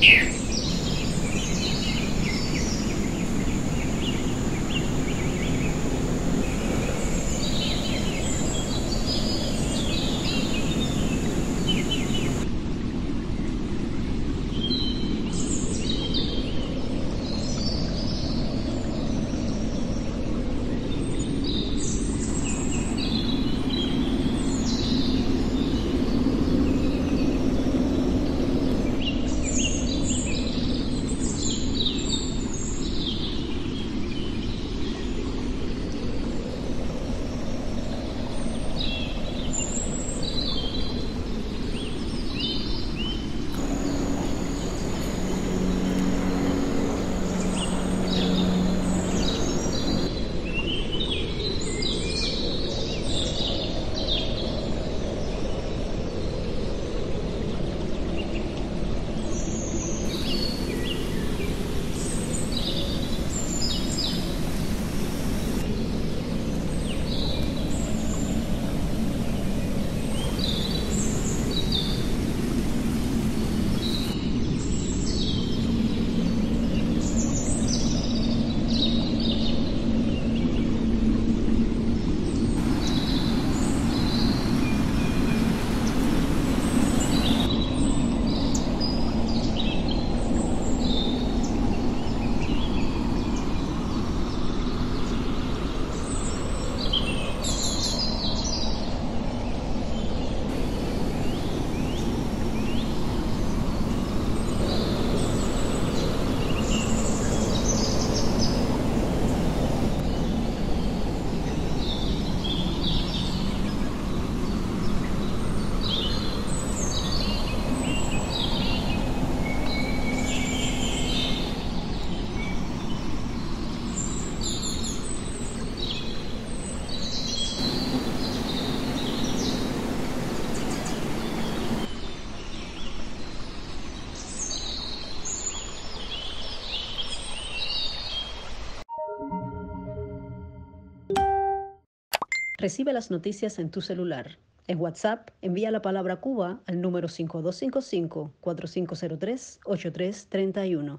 Yeah. Recibe las noticias en tu celular. En WhatsApp, envía la palabra Cuba al número 5255-4503-8331.